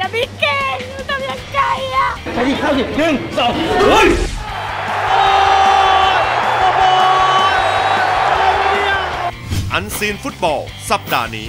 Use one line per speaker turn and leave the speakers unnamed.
นะพี่เก่งหนูทำยังไงอะ
ใช้ที่เข้าสิหนึ่งสองเฮ้ย
อันซีนฟุตบอล สัปดาห์นี้